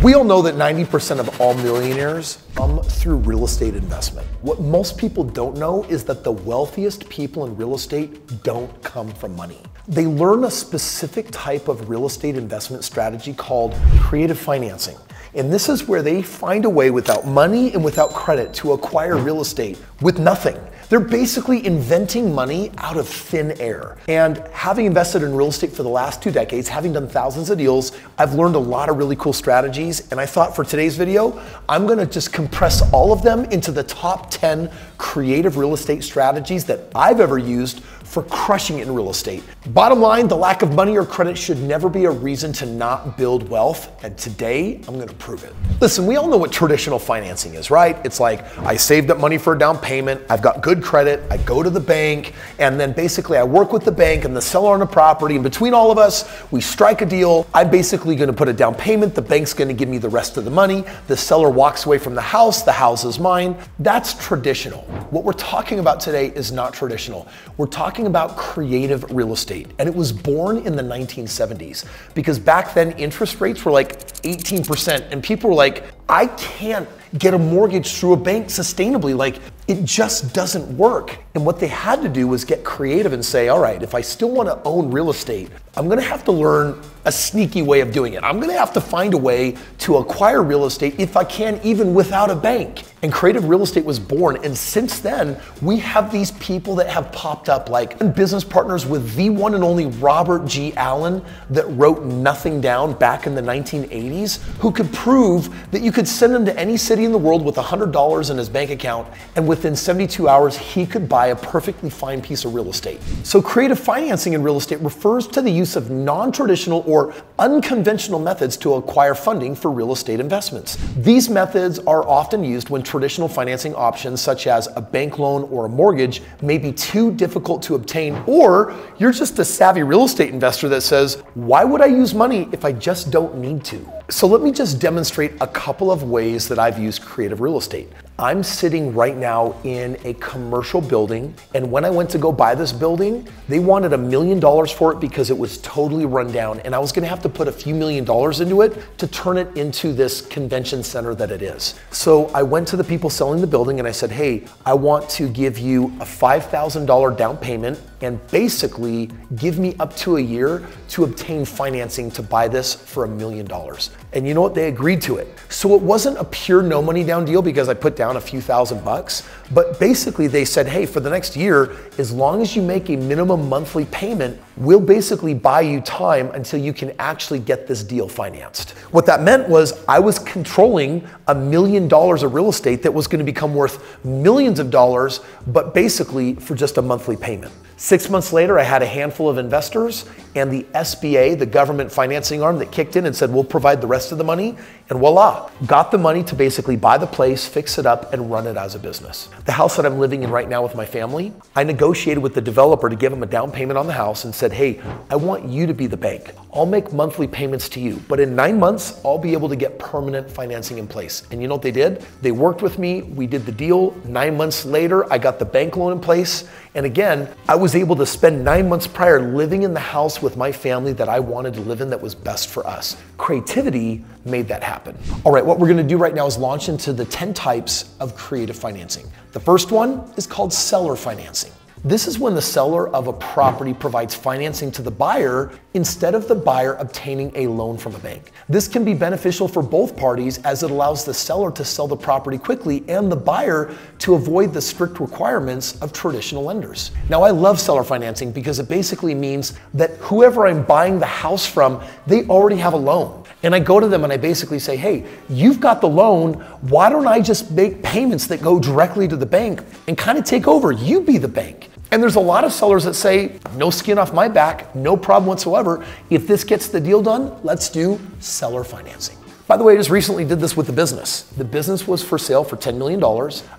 We all know that 90% of all millionaires come through real estate investment. What most people don't know is that the wealthiest people in real estate don't come from money. They learn a specific type of real estate investment strategy called creative financing. And this is where they find a way without money and without credit to acquire real estate with nothing. They're basically inventing money out of thin air. And having invested in real estate for the last two decades, having done thousands of deals, I've learned a lot of really cool strategies. And I thought for today's video, I'm gonna just compress all of them into the top 10 creative real estate strategies that I've ever used for crushing it in real estate. Bottom line, the lack of money or credit should never be a reason to not build wealth. And today, I'm gonna prove it. Listen, we all know what traditional financing is, right? It's like I saved up money for a down payment, I've got good credit, I go to the bank, and then basically I work with the bank and the seller on the property. And between all of us, we strike a deal. I'm basically gonna put a down payment, the bank's gonna give me the rest of the money, the seller walks away from the house, the house is mine. That's traditional. What we're talking about today is not traditional. We're talking talking about creative real estate, and it was born in the 1970s because back then interest rates were like 18%, and people were like, I can't get a mortgage through a bank sustainably. Like, it just doesn't work. And what they had to do was get creative and say, all right, if I still want to own real estate, I'm going to have to learn a sneaky way of doing it. I'm going to have to find a way to acquire real estate if I can, even without a bank. And creative real estate was born. And since then, we have these people that have popped up like business partners with the one and only Robert G. Allen that wrote nothing down back in the 1980s, who could prove that you could send them to any city in the world with $100 in his bank account, and within 72 hours, he could buy a perfectly fine piece of real estate. So, creative financing in real estate refers to the use of non traditional or unconventional methods to acquire funding for real estate investments. These methods are often used when traditional financing options, such as a bank loan or a mortgage, may be too difficult to obtain, or you're just a savvy real estate investor that says, Why would I use money if I just don't need to? So let me just demonstrate a couple of ways that I've used creative real estate. I'm sitting right now in a commercial building, and when I went to go buy this building, they wanted a million dollars for it because it was totally run down, and I was gonna have to put a few million dollars into it to turn it into this convention center that it is. So I went to the people selling the building and I said, hey, I want to give you a $5,000 down payment and basically give me up to a year to obtain financing to buy this for a million dollars. And you know what? They agreed to it. So it wasn't a pure no money down deal because I put down a few thousand bucks, but basically they said, hey, for the next year, as long as you make a minimum monthly payment, we'll basically buy you time until you can actually get this deal financed. What that meant was I was controlling a million dollars of real estate that was going to become worth millions of dollars, but basically for just a monthly payment. Six months later, I had a handful of investors and the SBA, the government financing arm, that kicked in and said, We'll provide the rest of the money. And voila, got the money to basically buy the place, fix it up, and run it as a business. The house that I'm living in right now with my family, I negotiated with the developer to give him a down payment on the house and said, Hey, I want you to be the bank. I'll make monthly payments to you, but in nine months, I'll be able to get permanent financing in place. And you know what they did? They worked with me, we did the deal. Nine months later, I got the bank loan in place. And again, I was able to spend nine months prior living in the house with my family that I wanted to live in that was best for us. Creativity made that happen. All right, what we're gonna do right now is launch into the 10 types of creative financing. The first one is called seller financing. This is when the seller of a property provides financing to the buyer instead of the buyer obtaining a loan from a bank. This can be beneficial for both parties as it allows the seller to sell the property quickly and the buyer to avoid the strict requirements of traditional lenders. Now, I love seller financing because it basically means that whoever I'm buying the house from, they already have a loan. And I go to them and I basically say, hey, you've got the loan. Why don't I just make payments that go directly to the bank and kind of take over? You be the bank. And there's a lot of sellers that say, no skin off my back, no problem whatsoever. If this gets the deal done, let's do seller financing. By the way, I just recently did this with the business. The business was for sale for $10 million.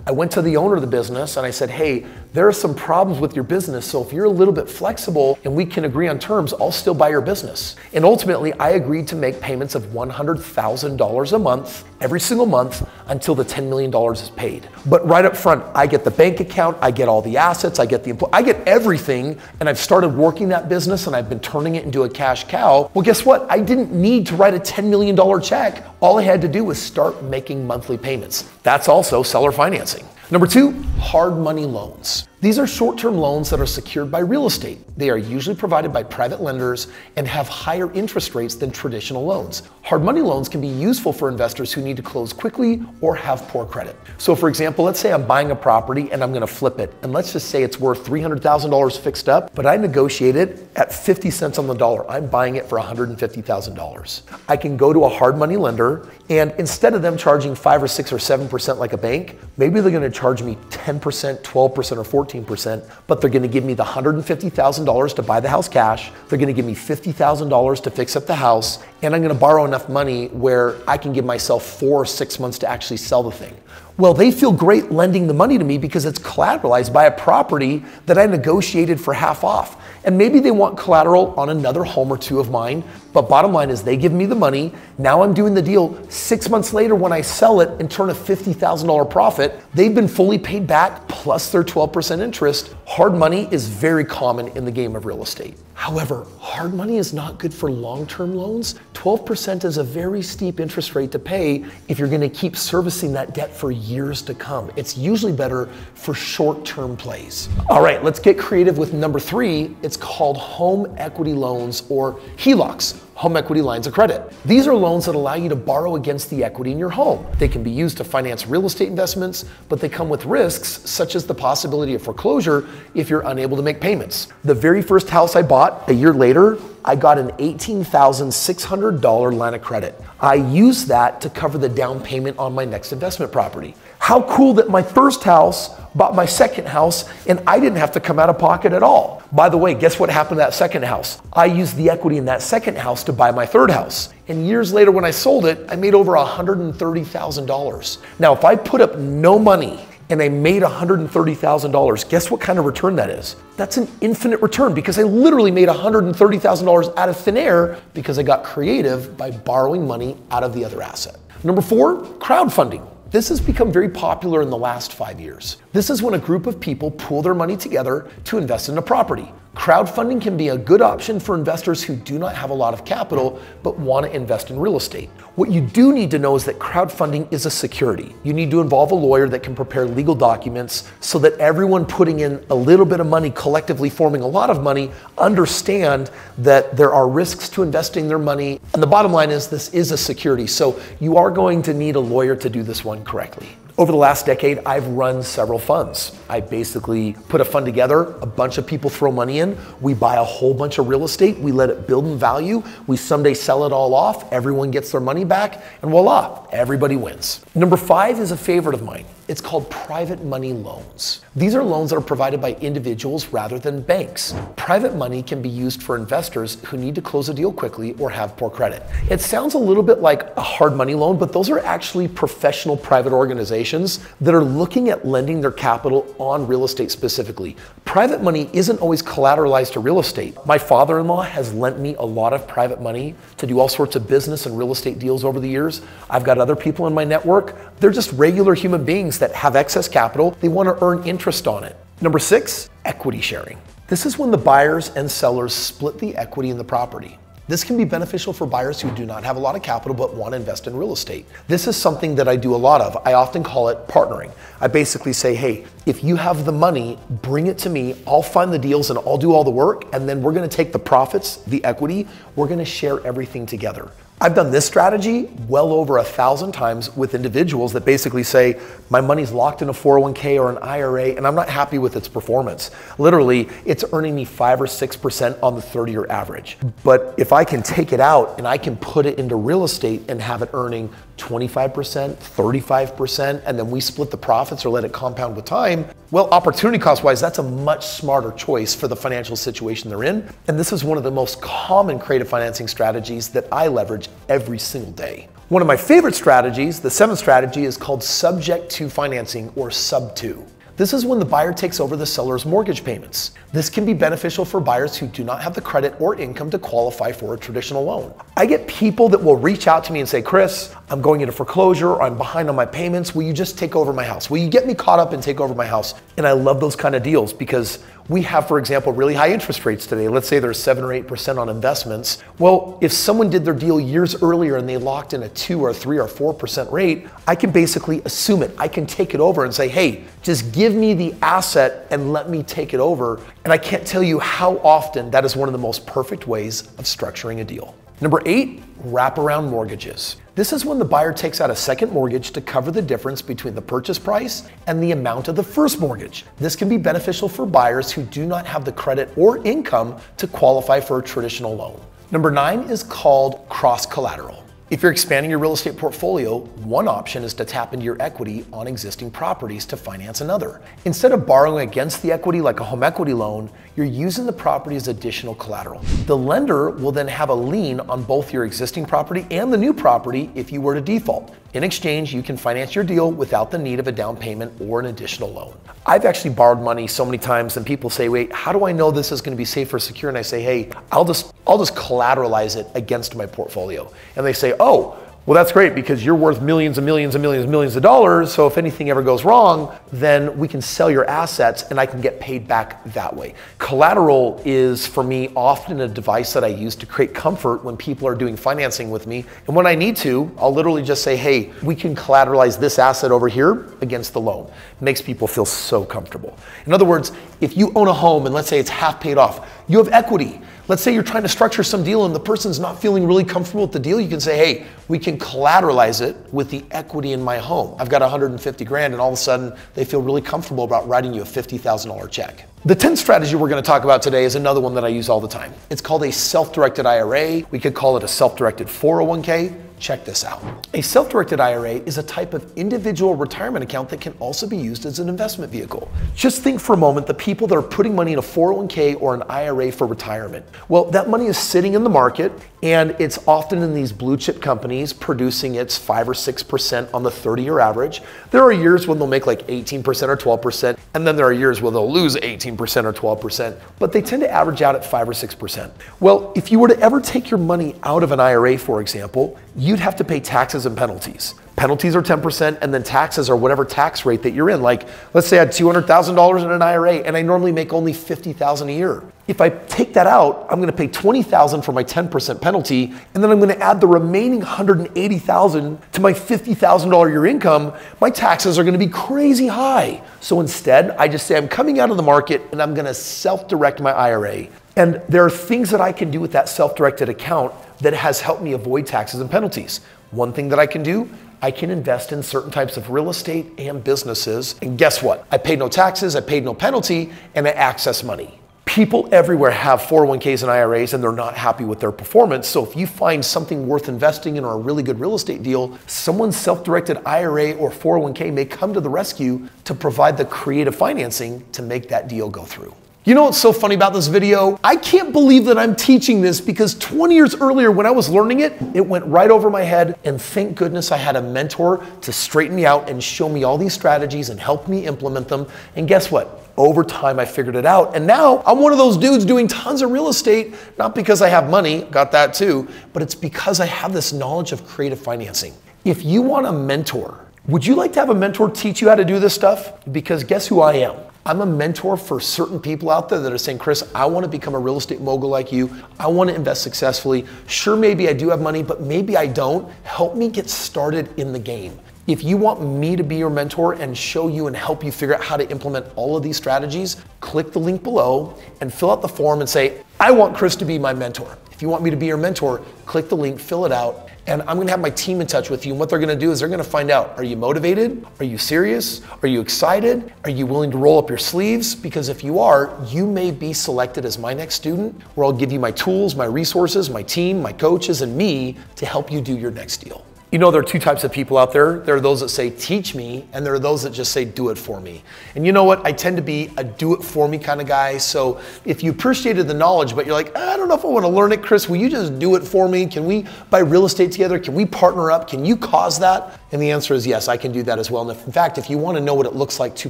I went to the owner of the business and I said, hey, there are some problems with your business. So if you're a little bit flexible and we can agree on terms, I'll still buy your business. And ultimately, I agreed to make payments of $100,000 a month, every single month, until the $10 million is paid. But right up front, I get the bank account, I get all the assets, I get the employee, I get everything. And I've started working that business and I've been turning it into a cash cow. Well, guess what? I didn't need to write a $10 million check All I had to do was start making monthly payments. That's also seller financing. Number two, hard money loans. These are short term loans that are secured by real estate. They are usually provided by private lenders and have higher interest rates than traditional loans. Hard money loans can be useful for investors who need to close quickly or have poor credit. So, for example, let's say I'm buying a property and I'm going to flip it, and let's just say it's worth $300,000 fixed up, but I negotiate it at 50 cents on the dollar. I'm buying it for $150,000. I can go to a hard money lender, and instead of them charging 5 or 6 or 7% like a bank, maybe they're going to charge me 10%, 12%, or 14%, but they're going to give me the $150,000 to buy the house cash. They're going to give me $50,000 to fix up the house, and I'm going to borrow enough money where I can give myself four or six months to actually sell the thing. Well, they feel great lending the money to me because it's collateralized by a property that I negotiated for half off. And maybe they want collateral on another home or two of mine, but bottom line is they give me the money. Now I'm doing the deal. Six months later, when I sell it and turn a $50,000 profit, they've been fully paid back plus their 12% interest. Hard money is very common in the game of real estate. However, hard money is not good for long term loans. 12% is a very steep interest rate to pay if you're going to keep servicing that debt for years to come. It's usually better for short term plays. All right, let's get creative with number three. It's called home equity loans or HELOCs home equity lines of credit. These are loans that allow you to borrow against the equity in your home. They can be used to finance real estate investments, but they come with risks such as the possibility of foreclosure if you're unable to make payments. The very first house I bought a year later, I got an $18,600 line of credit. I used that to cover the down payment on my next investment property. How cool that my first house bought my second house and I didn't have to come out of pocket at all. By the way, guess what happened to that second house? I used the equity in that second house to buy my third house. And years later, when I sold it, I made over $130,000. Now, if I put up no money and I made $130,000, guess what kind of return that is? That's an infinite return because I literally made $130,000 out of thin air because I got creative by borrowing money out of the other asset. Number four, crowdfunding. This has become very popular in the last five years. This is when a group of people pool their money together to invest in a property. Crowdfunding can be a good option for investors who do not have a lot of capital but want to invest in real estate. What you do need to know is that crowdfunding is a security. You need to involve a lawyer that can prepare legal documents so that everyone putting in a little bit of money, collectively forming a lot of money, understand that there are risks to investing their money. And the bottom line is this is a security. So you are going to need a lawyer to do this one correctly. Over the last decade, I've run several funds. I basically put a fund together, a bunch of people throw money in, we buy a whole bunch of real estate, we let it build in value, we someday sell it all off, everyone gets their money back, and voila, everybody wins. Number five is a favorite of mine. It's called private money loans. These are loans that are provided by individuals rather than banks. Private money can be used for investors who need to close a deal quickly or have poor credit. It sounds a little bit like a hard money loan, but those are actually professional private organizations that are looking at lending their capital on real estate specifically. Private money isn't always collateralized to real estate. My father in law has lent me a lot of private money to do all sorts of business and real estate deals over the years. I've got other people in my network. They're just regular human beings that have excess capital, they want to earn interest on it. Number six, equity sharing. This is when the buyers and sellers split the equity in the property. This can be beneficial for buyers who do not have a lot of capital but want to invest in real estate. This is something that I do a lot of. I often call it partnering. I basically say, hey, if you have the money, bring it to me. I'll find the deals and I'll do all the work. And then we're going to take the profits, the equity, we're going to share everything together. I've done this strategy well over a thousand times with individuals that basically say, my money's locked in a 401k or an IRA and I'm not happy with its performance. Literally, it's earning me five or 6% on the 30 year average. But if I can take it out and I can put it into real estate and have it earning 25%, 35%, and then we split the profits or let it compound with time, well, opportunity cost wise, that's a much smarter choice for the financial situation they're in. And this is one of the most common creative financing strategies that I leverage every single day. One of my favorite strategies, the seventh strategy, is called subject to financing or sub 2. This is when the buyer takes over the seller's mortgage payments. This can be beneficial for buyers who do not have the credit or income to qualify for a traditional loan. I get people that will reach out to me and say, Kris, I'm going into foreclosure or I'm behind on my payments. Will you just take over my house? Will you get me caught up and take over my house? And I love those kind of deals because We have, for example, really high interest rates today. Let's say there's 7 or 8% on investments. Well, if someone did their deal years earlier and they locked in a 2 or 3 or 4% rate, I can basically assume it. I can take it over and say, hey, just give me the asset and let me take it over. And I can't tell you how often that is one of the most perfect ways of structuring a deal. Number eight, wraparound mortgages. This is when the buyer takes out a second mortgage to cover the difference between the purchase price and the amount of the first mortgage. This can be beneficial for buyers who do not have the credit or income to qualify for a traditional loan. Number nine is called cross collateral. If you're expanding your real estate portfolio, one option is to tap into your equity on existing properties to finance another. Instead of borrowing against the equity like a home equity loan, you're using the property as additional collateral. The lender will then have a lien on both your existing property and the new property if you were to default. In exchange, you can finance your deal without the need of a down payment or an additional loan. I've actually borrowed money so many times and people say, wait, how do I know this is gonna be safe or secure? And I say, hey, I'll just, I'll just collateralize it against my portfolio. And they say, oh, well, that's great because you're worth millions and millions and millions and millions of dollars. So if anything ever goes wrong, then we can sell your assets and I can get paid back that way. Collateral is for me often a device that I use to create comfort when people are doing financing with me. And when I need to, I'll literally just say, hey, we can collateralize this asset over here against the loan. It makes people feel so comfortable. In other words, if you own a home and let's say it's half paid off, you have equity. Let's say you're trying to structure some deal and the person's not feeling really comfortable with the deal. You can say, hey, we can collateralize it with the equity in my home. I've got 150 grand and all of a sudden they feel really comfortable about writing you a $50,000 check. The 10th strategy we're going to talk about today is another one that I use all the time. It's called a self-directed IRA. We could call it a self-directed 401k. Check this out. A self-directed IRA is a type of individual retirement account that can also be used as an investment vehicle. Just think for a moment the people that are putting money in a 401k or an IRA for retirement. Well, that money is sitting in the market and it's often in these blue chip companies producing its 5 or 6% on the 30 year average. There are years when they'll make like 18% or 12%, and then there are years where they'll lose 18% or 12%, but they tend to average out at 5 or 6%. Well, if you were to ever take your money out of an IRA, for example, you'd have to pay taxes and penalties. Penalties are 10%, and then taxes are whatever tax rate that you're in. Like, let's say I had $200,000 in an IRA and I normally make only 50,000 a year. If I take that out, I'm gonna pay 20,000 for my 10% penalty, and then I'm gonna add the remaining 180,000 to my $50,000 year income. My taxes are gonna be crazy high. So instead, I just say I'm coming out of the market and I'm gonna self-direct my IRA. And there are things that I can do with that self-directed account that has helped me avoid taxes and penalties. One thing that I can do, I can invest in certain types of real estate and businesses. And guess what? I paid no taxes, I paid no penalty, and I access money. People everywhere have 401ks and IRAs and they're not happy with their performance. So if you find something worth investing in or a really good real estate deal, someone's self-directed IRA or 401k may come to the rescue to provide the creative financing to make that deal go through. You know what's so funny about this video? I can't believe that I'm teaching this because 20 years earlier when I was learning it, it went right over my head. And thank goodness I had a mentor to straighten me out and show me all these strategies and help me implement them. And guess what? Over time, I figured it out. And now I'm one of those dudes doing tons of real estate, not because I have money, got that too, but it's because I have this knowledge of creative financing. If you want a mentor, would you like to have a mentor teach you how to do this stuff? Because guess who I am? I'm a mentor for certain people out there that are saying, Kris, I want to become a real estate mogul like you. I want to invest successfully. Sure, maybe I do have money, but maybe I don't. Help me get started in the game. If you want me to be your mentor and show you and help you figure out how to implement all of these strategies, click the link below and fill out the form and say, I want Kris to be my mentor. If you want me to be your mentor, click the link, fill it out, and I'm gonna have my team in touch with you. And what they're gonna do is they're gonna find out are you motivated? Are you serious? Are you excited? Are you willing to roll up your sleeves? Because if you are, you may be selected as my next student, where I'll give you my tools, my resources, my team, my coaches, and me to help you do your next deal. You know, there are two types of people out there. There are those that say, teach me, and there are those that just say, do it for me. And you know what? I tend to be a do it for me kind of guy. So if you appreciated the knowledge, but you're like, I don't know if I want to learn it, Kris, will you just do it for me? Can we buy real estate together? Can we partner up? Can you cause that? And the answer is yes, I can do that as well. And if, in fact, if you want to know what it looks like to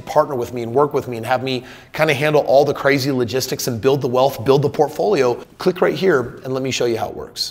partner with me and work with me and have me kind of handle all the crazy logistics and build the wealth, build the portfolio, click right here and let me show you how it works.